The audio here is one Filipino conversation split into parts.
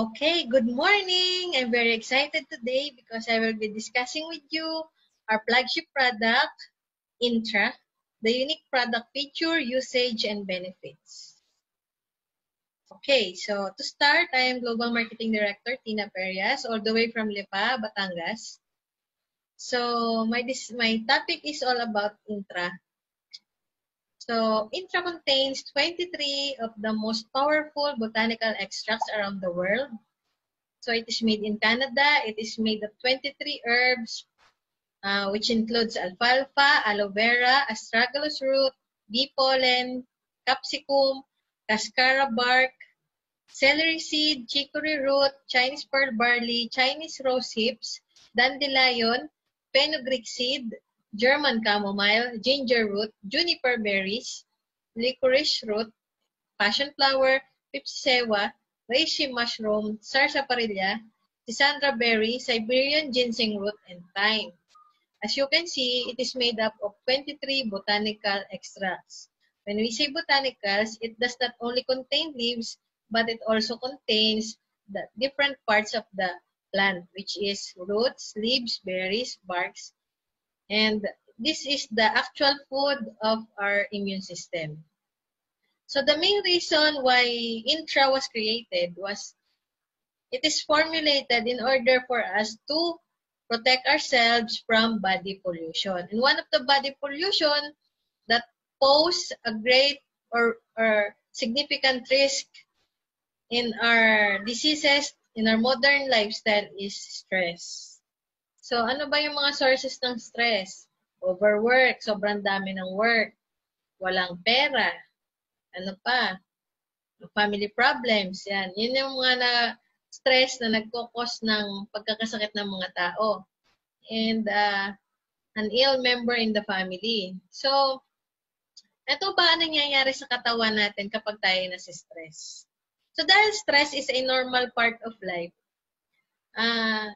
Okay, good morning. I'm very excited today because I will be discussing with you our flagship product, Intra, the unique product feature, usage, and benefits. Okay, so to start, I am Global Marketing Director Tina Perias, all the way from Lipa, Batangas. So my this my topic is all about Intra. So Intra contains 23 of the most powerful botanical extracts around the world. So it is made in Canada. It is made of 23 herbs, uh, which includes alfalfa, aloe vera, astragalus root, bee pollen, capsicum, cascara bark, celery seed, chicory root, Chinese pearl barley, Chinese rose hips, dandelion, fenugreek seed, German chamomile, ginger root, juniper berries, licorice root, passion flower, pipsissewa, reishi mushroom, sarsaparilla, schisandra berry, Siberian ginseng root, and thyme. As you can see, it is made up of 23 botanical extracts. When we say botanicals, it does not only contain leaves, but it also contains the different parts of the plant, which is roots, leaves, berries, barks, and this is the actual food of our immune system. So the main reason why Intra was created was it is formulated in order for us to protect ourselves from body pollution. And one of the body pollution that pose a great or, or significant risk in our diseases in our modern lifestyle is stress. So, ano ba yung mga sources ng stress? Overwork, sobrang dami ng work. Walang pera. Ano pa? Family problems. Yan. Yun yung mga na stress na nagkukos ng pagkakasakit ng mga tao. And uh, an ill member in the family. So, ito ba ang nangyayari sa katawan natin kapag tayo nasa stress? So dahil stress is a normal part of life, uh,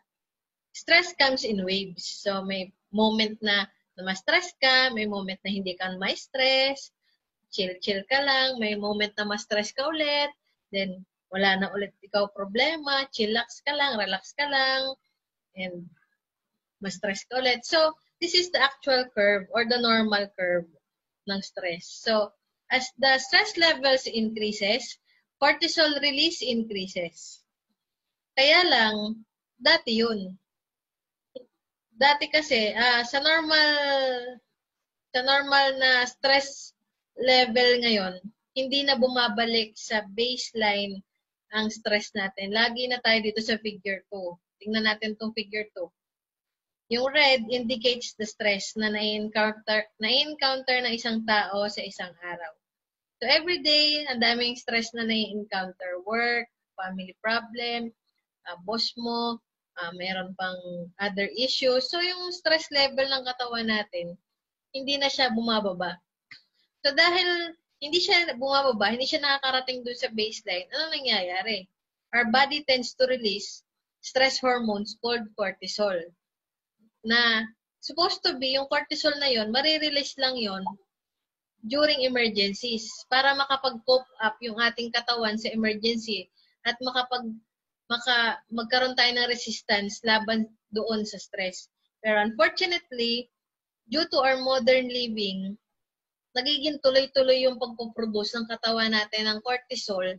stress comes in waves. So may moment na na ma-stress ka, may moment na hindi ka ma-stress, chill-chill ka lang, may moment na ma-stress ka ulit, then wala na ulit ikaw problema, chillax ka lang, relax ka lang, and ma-stress ka ulit. So, this is the actual curve or the normal curve ng stress. So, as the stress levels increases, cortisol release increases. Kaya lang, dati yun. Dati kasi, uh, sa normal sa normal na stress level ngayon, hindi na bumabalik sa baseline ang stress natin. Lagi na tayo dito sa figure 2. Tingnan natin tong figure 2. Yung red indicates the stress na na-encounter, na-encounter ng isang tao sa isang araw. So, every day, ang daming stress na na-encounter. Work, family problem, uh, boss mo, uh, meron pang other issues. So, yung stress level ng katawan natin, hindi na siya bumababa. So, dahil hindi siya bumababa, hindi siya nakakarating dun sa baseline, ano nangyayari? Our body tends to release stress hormones called cortisol. Na supposed to be, yung cortisol na yon, marirelease lang yon during emergencies para makapag-cope up yung ating katawan sa emergency at makapag maka, magkaroon tayo ng resistance laban doon sa stress. Pero unfortunately, due to our modern living, nagiging tuloy-tuloy yung pagpuproduce ng katawan natin ng cortisol,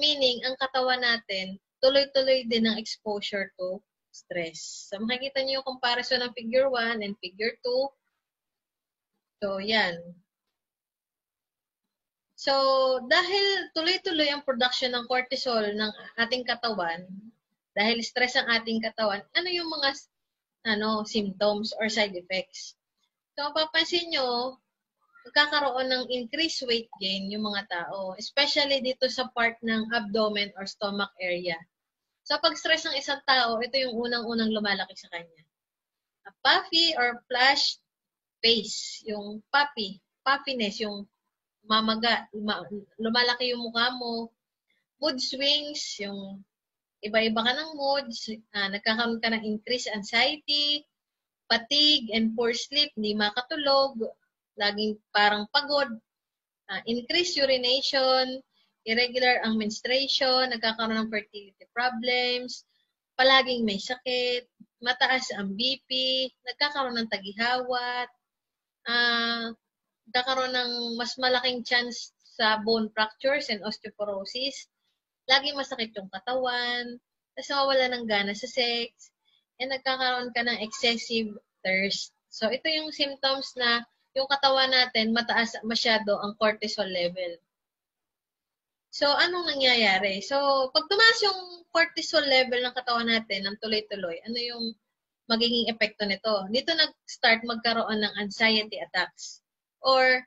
meaning ang katawan natin tuloy-tuloy din ng exposure to stress. So makikita niyo yung comparison ng figure 1 and figure 2. So yan, So, dahil tuloy-tuloy ang production ng cortisol ng ating katawan, dahil stress ang ating katawan, ano yung mga ano symptoms or side effects? So, mapapansin nyo, magkakaroon ng increased weight gain yung mga tao, especially dito sa part ng abdomen or stomach area. So, pag stress ng isang tao, ito yung unang-unang lumalaki sa kanya. A puffy or flushed face, yung puffy, puffiness, yung mamaga, lumalaki yung mukha mo, mood swings, yung iba-iba ka ng moods, uh, nagkakaroon ka ng increased anxiety, fatigue, and poor sleep, hindi makatulog, laging parang pagod, uh, increased urination, irregular ang menstruation, nagkakaroon ng fertility problems, palaging may sakit, mataas ang BP, nagkakaroon ng tagihawat, uh, nagkakaroon ng mas malaking chance sa bone fractures and osteoporosis, laging masakit yung katawan, tapos mawala ng gana sa sex, and nagkakaroon ka ng excessive thirst. So, ito yung symptoms na yung katawan natin mataas masyado ang cortisol level. So, anong nangyayari? So, pag tumaas yung cortisol level ng katawan natin ng tuloy-tuloy, ano yung magiging epekto nito? Dito nag-start magkaroon ng anxiety attacks or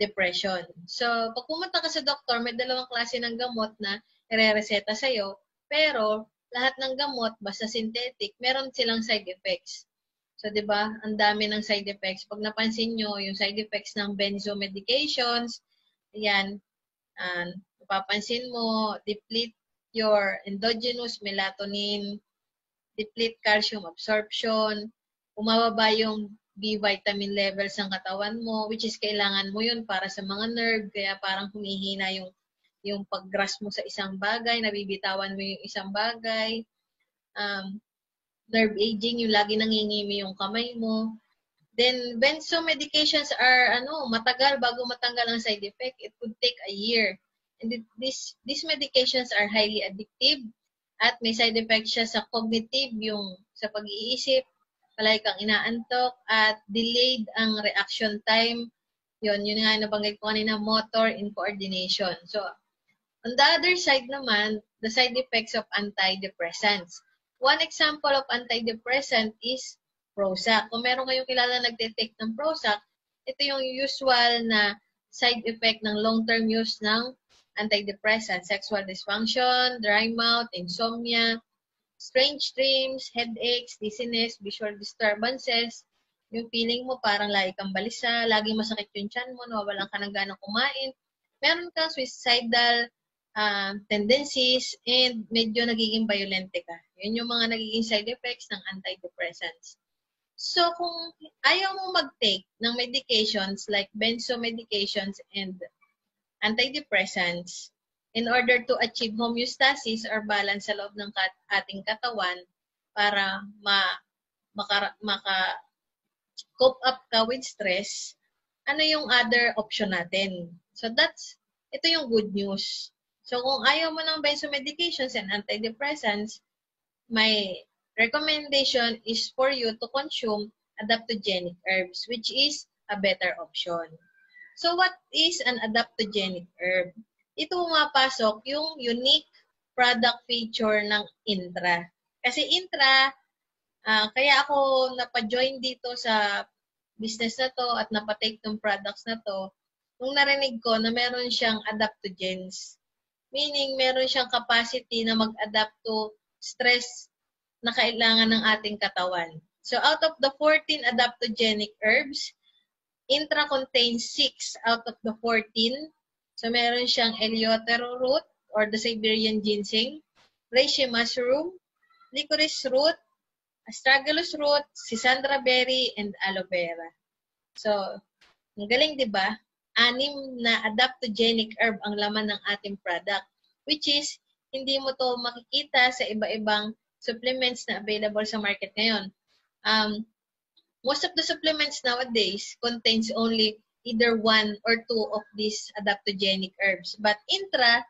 depression. So, pag pumunta ka sa doktor, may dalawang klase ng gamot na ire-reseta sa'yo, pero lahat ng gamot, basta synthetic, meron silang side effects. So, di ba, ang dami ng side effects. Pag napansin nyo, yung side effects ng benzo medications, yan, uh, mapapansin mo, deplete your endogenous melatonin, deplete calcium absorption, umababa yung B vitamin levels ng katawan mo, which is kailangan mo yun para sa mga nerve, kaya parang humihina yung yung pag-grasp mo sa isang bagay, nabibitawan mo yung isang bagay. Um, nerve aging, yung lagi nangingimi yung kamay mo. Then, benzo medications are, ano, matagal bago matanggal ang side effect. It could take a year. And it, this, these medications are highly addictive at may side effect siya sa cognitive, yung sa pag-iisip, palagi kang inaantok, at delayed ang reaction time. Yun, yun nga nabanggit ko kanina, motor and coordination. So, on the other side naman, the side effects of antidepressants. One example of antidepressant is Prozac. Kung meron kayong kilala nagte-take ng Prozac, ito yung usual na side effect ng long-term use ng antidepressant, sexual dysfunction, dry mouth, insomnia, strange dreams, headaches, dizziness, visual disturbances, yung feeling mo parang lagi kang balisa, lagi masakit yung tiyan mo, nawawalan ka ng ganang kumain, meron kang suicidal uh, tendencies, and medyo nagiging violente ka. Yun yung mga nagiging side effects ng antidepressants. So, kung ayaw mo mag-take ng medications like benzo medications and antidepressants, in order to achieve homeostasis or balance sa loob ng kat ating katawan para ma maka, maka cope up ka with stress, ano yung other option natin? So that's, ito yung good news. So kung ayaw mo ng benzo medications and antidepressants, may recommendation is for you to consume adaptogenic herbs, which is a better option. So what is an adaptogenic herb? Ito pumapasok yung unique product feature ng Intra. Kasi Intra, uh, kaya ako napa-join dito sa business na to at napatake ng products na to, nung narinig ko na meron siyang adaptogens. Meaning, meron siyang capacity na mag-adapt to stress na kailangan ng ating katawan. So out of the 14 adaptogenic herbs, Intra contains 6 out of the 14. So meron siyang Eleutero root or the Siberian ginseng, reishi mushroom, licorice root, astragalus root, sisandra berry, and aloe vera. So, ang galing 'di ba? Anim na adaptogenic herb ang laman ng ating product, which is hindi mo to makikita sa iba-ibang supplements na available sa market ngayon. Um, most of the supplements nowadays contains only either one or two of these adaptogenic herbs. But Intra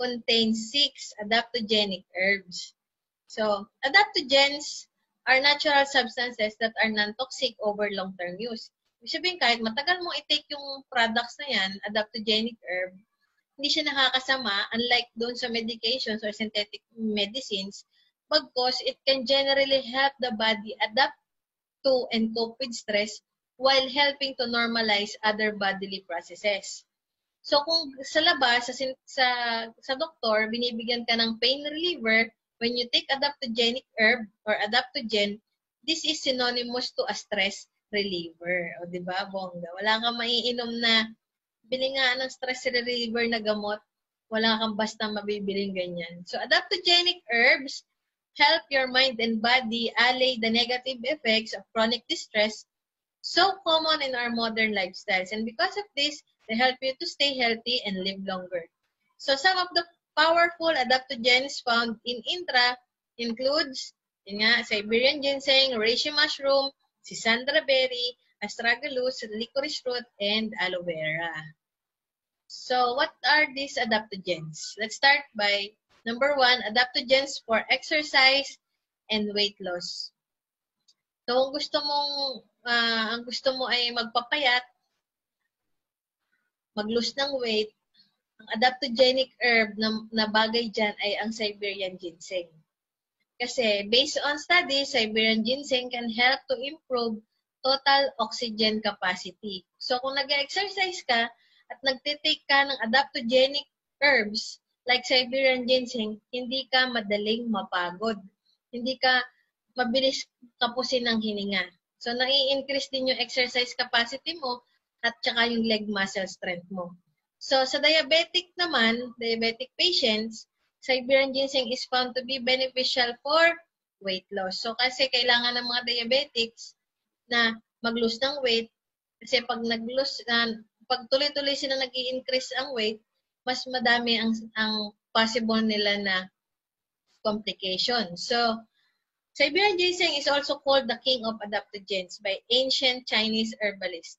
contains six adaptogenic herbs. So, adaptogens are natural substances that are non-toxic over long-term use. Ibig sabihin, kahit matagal mo i-take yung products na yan, adaptogenic herb, hindi siya nakakasama, unlike doon sa medications or synthetic medicines, Bagkos, it can generally help the body adapt to and cope with stress while helping to normalize other bodily processes. So kung sa labas, sa, sa, sa doktor, binibigyan ka ng pain reliever, when you take adaptogenic herb or adaptogen, this is synonymous to a stress reliever. O di ba, bongga? Wala kang maiinom na bili ng stress reliever na gamot. Wala kang basta mabibiling ganyan. So adaptogenic herbs help your mind and body allay the negative effects of chronic distress so common in our modern lifestyles. And because of this, they help you to stay healthy and live longer. So some of the powerful adaptogens found in intra includes yun nga, Siberian ginseng, reishi mushroom, Sisandra berry, astragalus, licorice root, and aloe vera. So what are these adaptogens? Let's start by number one, adaptogens for exercise and weight loss. So kung gusto mong, uh, ang gusto mo ay magpapayat, mag-lose ng weight, ang adaptogenic herb na, na bagay dyan ay ang Siberian ginseng. Kasi based on studies, Siberian ginseng can help to improve total oxygen capacity. So kung nag-exercise ka at nagtitake ka ng adaptogenic herbs like Siberian ginseng, hindi ka madaling mapagod. Hindi ka mabilis kapusin ng hininga. So nai-increase din yung exercise capacity mo at saka yung leg muscle strength mo. So sa diabetic naman, diabetic patients, Siberian ginseng is found to be beneficial for weight loss. So, kasi kailangan ng mga diabetics na mag-lose ng weight kasi pag nag-lose, uh, pag tuloy-tuloy sila nag increase ang weight, mas madami ang, ang possible nila na complication. So, Siberian ginseng is also called the king of adaptogens by ancient Chinese herbalists.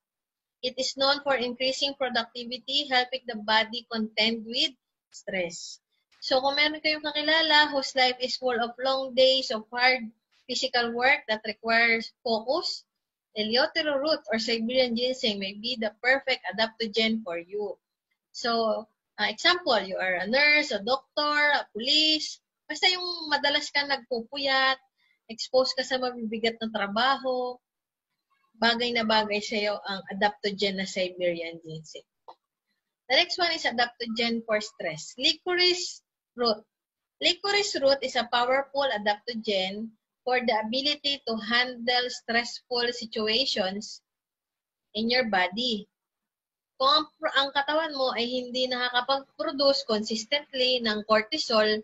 It is known for increasing productivity, helping the body contend with stress. So kung meron kayong kakilala whose life is full of long days of hard physical work that requires focus, Eliotero root or Siberian ginseng may be the perfect adaptogen for you. So, uh, example, you are a nurse, a doctor, a police, basta yung madalas ka nagpupuyat, exposed ka sa mabibigat na trabaho, bagay na bagay sa iyo ang adaptogen na Siberian ginseng. The next one is adaptogen for stress. Licorice root. Licorice root is a powerful adaptogen for the ability to handle stressful situations in your body. Kung ang katawan mo ay hindi nakakapag-produce consistently ng cortisol,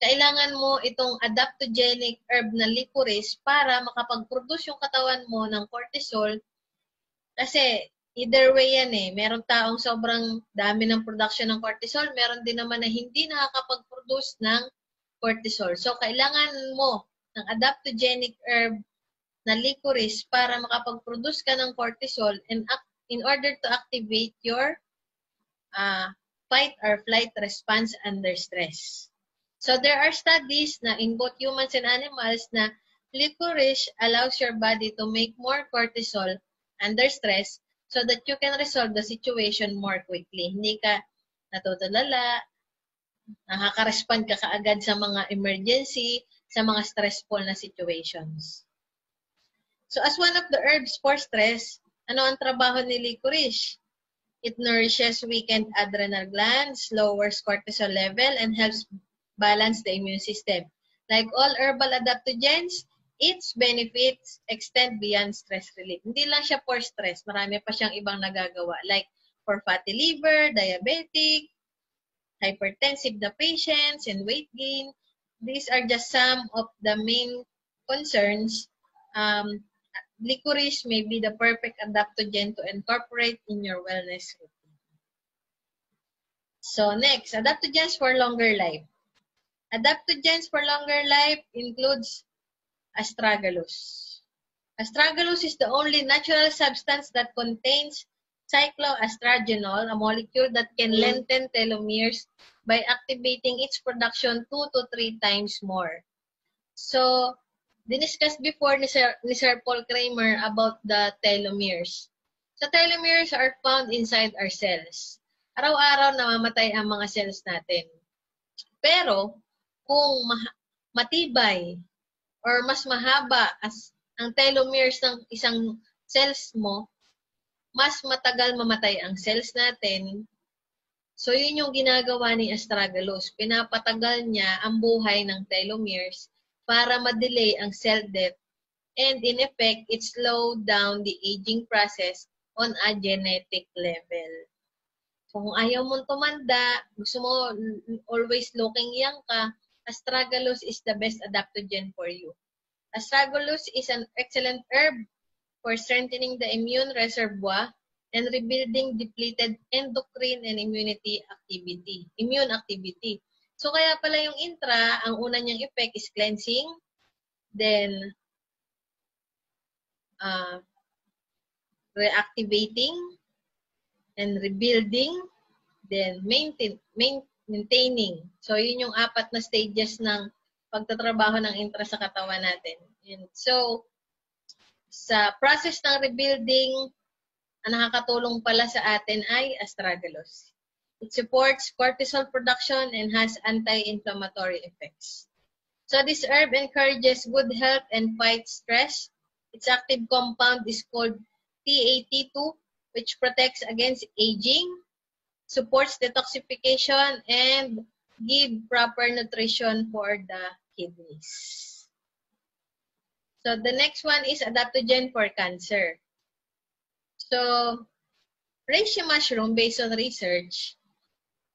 kailangan mo itong adaptogenic herb na licorice para makapag-produce yung katawan mo ng cortisol kasi either way yan eh. Meron taong sobrang dami ng production ng cortisol, meron din naman na hindi nakakapag-produce ng cortisol. So, kailangan mo ng adaptogenic herb na licorice para makapag-produce ka ng cortisol and in order to activate your uh, fight or flight response under stress. So, there are studies na in both humans and animals na licorice allows your body to make more cortisol under stress so that you can resolve the situation more quickly. Hindi ka natutulala, nakaka-respond ka kaagad sa mga emergency, sa mga stressful na situations. So as one of the herbs for stress, ano ang trabaho ni licorice? It nourishes weakened adrenal glands, lowers cortisol level, and helps balance the immune system. Like all herbal adaptogens, its benefits extend beyond stress relief. Hindi lang siya for stress. Marami pa siyang ibang nagagawa. Like for fatty liver, diabetic, hypertensive the patients, and weight gain. These are just some of the main concerns. Um, licorice may be the perfect adaptogen to incorporate in your wellness routine. So next, adaptogens for longer life. Adaptogens for longer life includes astragalus. Astragalus is the only natural substance that contains cycloastragenol, a molecule that can lengthen telomeres by activating its production two to three times more. So, diniscuss before ni Sir, ni Sir Paul Kramer about the telomeres. So, telomeres are found inside our cells. Araw-araw namamatay ang mga cells natin. Pero, kung matibay or mas mahaba as ang telomeres ng isang cells mo, mas matagal mamatay ang cells natin. So, yun yung ginagawa ni astragalus. Pinapatagal niya ang buhay ng telomeres para ma-delay ang cell death. And in effect, it slowed down the aging process on a genetic level. So, kung ayaw mong tumanda, gusto mo always looking young ka, astragalus is the best adaptogen for you. Astragalus is an excellent herb for strengthening the immune reservoir and rebuilding depleted endocrine and immunity activity, immune activity. So kaya pala yung intra, ang una niyang effect is cleansing, then uh, reactivating and rebuilding, then maintain, main, maintaining. So yun yung apat na stages ng pagtatrabaho ng intra sa katawan natin. And so, sa process ng rebuilding, ang nakakatulong pala sa atin ay astragalus. It supports cortisol production and has anti-inflammatory effects. So this herb encourages good health and fights stress. Its active compound is called TAT2, which protects against aging, supports detoxification, and give proper nutrition for the kidneys. So the next one is adaptogen for cancer. So, reishi mushroom, based on research,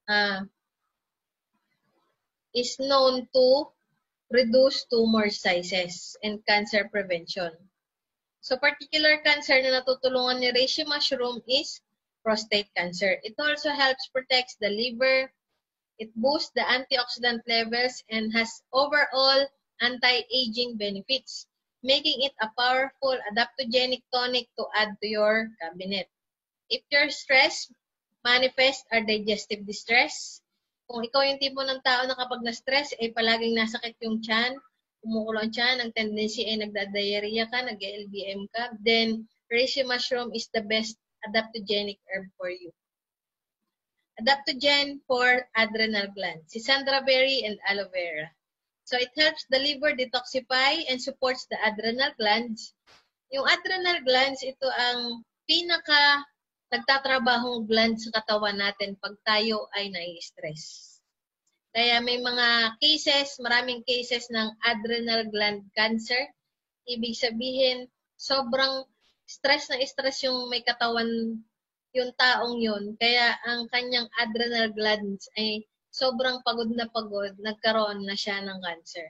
uh, is known to reduce tumor sizes and cancer prevention. So, particular cancer na natutulungan ni reishi mushroom is prostate cancer. It also helps protect the liver. It boosts the antioxidant levels and has overall anti-aging benefits. making it a powerful adaptogenic tonic to add to your cabinet. If your stress manifest or digestive distress, kung ikaw yung tipo ng tao na kapag na-stress, ay palaging nasakit yung tiyan, kumukulo ang tiyan, ang tendency ay nagda-diarrhea ka, nag-LBM ka, then reishi mushroom is the best adaptogenic herb for you. Adaptogen for adrenal gland, si Sandra berry and aloe vera. So it helps the liver detoxify and supports the adrenal glands. Yung adrenal glands, ito ang pinaka nagtatrabahong gland sa katawan natin pag tayo ay nai-stress. Kaya may mga cases, maraming cases ng adrenal gland cancer. Ibig sabihin, sobrang stress na stress yung may katawan yung taong yun. Kaya ang kanyang adrenal glands ay sobrang pagod na pagod, nagkaroon na siya ng cancer.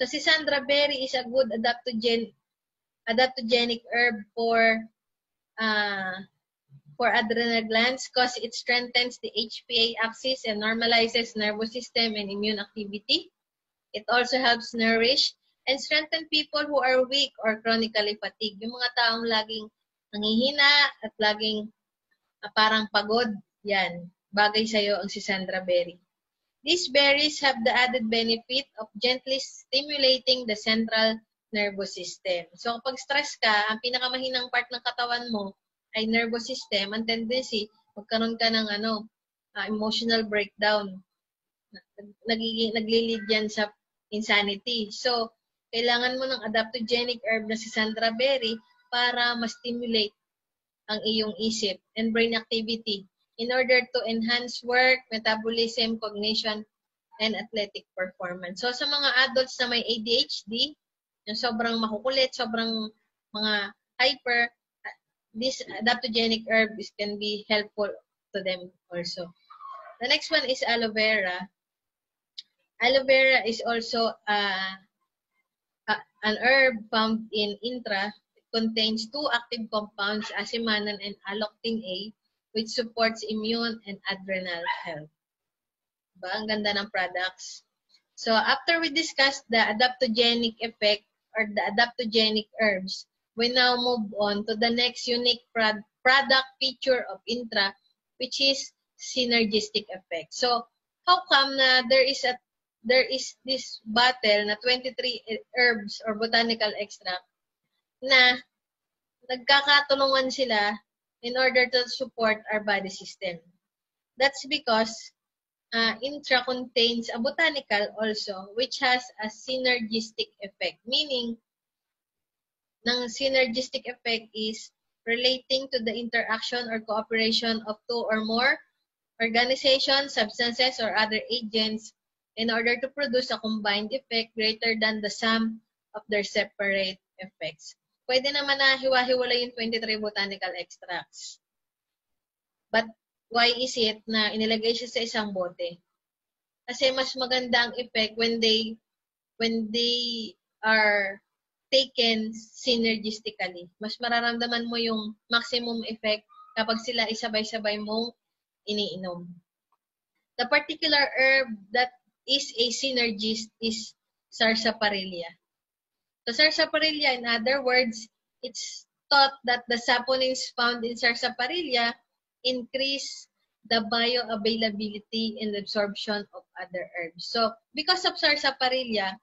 So si Sandra Berry is a good adaptogen adaptogenic herb for uh, for adrenal glands because it strengthens the HPA axis and normalizes nervous system and immune activity. It also helps nourish and strengthen people who are weak or chronically fatigued. Yung mga taong laging nangihina at laging uh, parang pagod, yan bagay sa'yo ang si Sandra Berry. These berries have the added benefit of gently stimulating the central nervous system. So kapag stress ka, ang pinakamahinang part ng katawan mo ay nervous system. Ang tendency, magkaroon ka ng ano, uh, emotional breakdown. Nagiging, naglilid yan sa insanity. So, kailangan mo ng adaptogenic herb na si Sandra Berry para ma-stimulate ang iyong isip and brain activity in order to enhance work, metabolism, cognition, and athletic performance. So, sa mga adults na may ADHD, yung sobrang makukulit, sobrang mga hyper, this adaptogenic herb is, can be helpful to them also. The next one is aloe vera. Aloe vera is also uh, an herb found in intra. Contains two active compounds, asimanan and aloctin A, which supports immune and adrenal health. Ba, ang ganda ng products. So, after we discussed the adaptogenic effect or the adaptogenic herbs, we now move on to the next unique prod product feature of Intra, which is synergistic effect. So, how come na there is a there is this bottle na 23 herbs or botanical extract na nagkakatulungan sila in order to support our body system. That's because uh, intra contains a botanical also which has a synergistic effect. Meaning, ng synergistic effect is relating to the interaction or cooperation of two or more organizations, substances, or other agents in order to produce a combined effect greater than the sum of their separate effects pwede naman na hiwa-hiwala yung 23 botanical extracts. But why is it na inilagay siya sa isang bote? Kasi mas maganda ang effect when they when they are taken synergistically. Mas mararamdaman mo yung maximum effect kapag sila isabay-sabay mong iniinom. The particular herb that is a synergist is Sarsaparilla. So Sarsaparilla, in other words, it's thought that the saponins found in Sarsaparilla increase the bioavailability and absorption of other herbs. So, because of Sarsaparilla,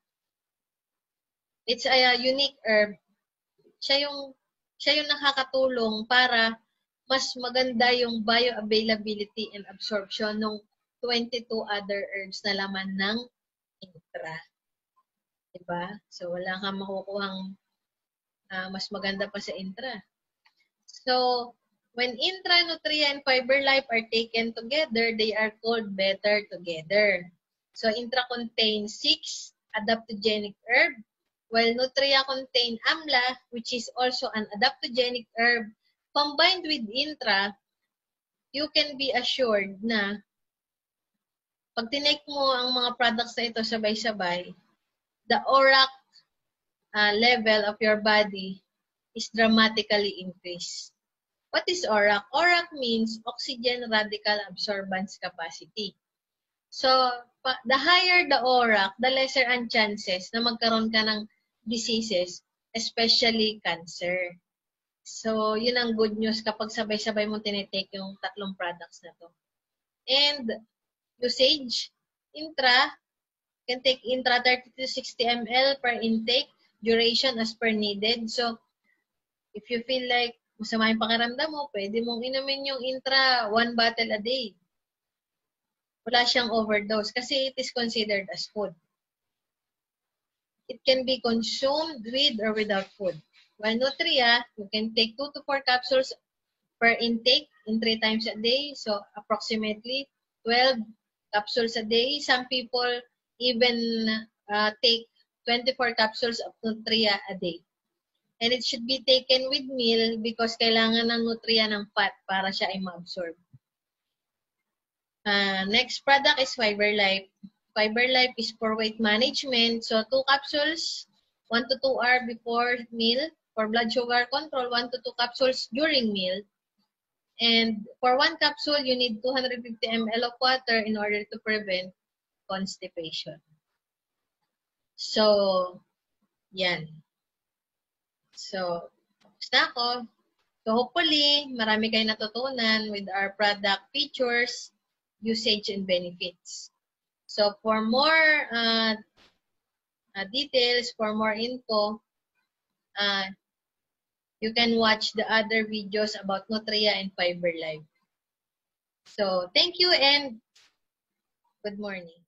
it's a unique herb. Siya yung siya yung nakakatulong para mas maganda yung bioavailability and absorption ng 22 other herbs na laman ng intra. Diba? So, wala kang makukuhang uh, mas maganda pa sa intra. So, when intra, nutria, and fiber life are taken together, they are called better together. So, intra contains six adaptogenic herb, while nutria contain amla, which is also an adaptogenic herb, combined with intra, you can be assured na pag tinake mo ang mga products na ito sabay-sabay, the ORAC uh, level of your body is dramatically increased. What is ORAC? ORAC means oxygen radical absorbance capacity. So, the higher the ORAC, the lesser ang chances na magkaroon ka ng diseases, especially cancer. So, yun ang good news kapag sabay-sabay mo tinitake yung tatlong products na to. And usage, intra, can take intra 30 to 60 ml per intake, duration as per needed. So, if you feel like masama yung pakiramdam mo, pwede mong inumin yung intra one bottle a day. Wala siyang overdose kasi it is considered as food. It can be consumed with or without food. While Nutria, you can take 2 to 4 capsules per intake in 3 times a day. So, approximately 12 capsules a day. Some people even uh, take 24 capsules of Nutria a day. And it should be taken with meal because kailangan ng Nutria ng fat para siya ay ma-absorb. Uh, next product is Fiber Life. Fiber Life is for weight management. So, 2 capsules, 1 to 2 hour before meal. For blood sugar control, 1 to 2 capsules during meal. And for 1 capsule, you need 250 ml of water in order to prevent constipation. So, yan. So, tapos na ako. So, hopefully, marami kayo natutunan with our product features, usage, and benefits. So, for more uh, uh, details, for more info, uh, you can watch the other videos about Nutria and Fiber Life. So, thank you and good morning.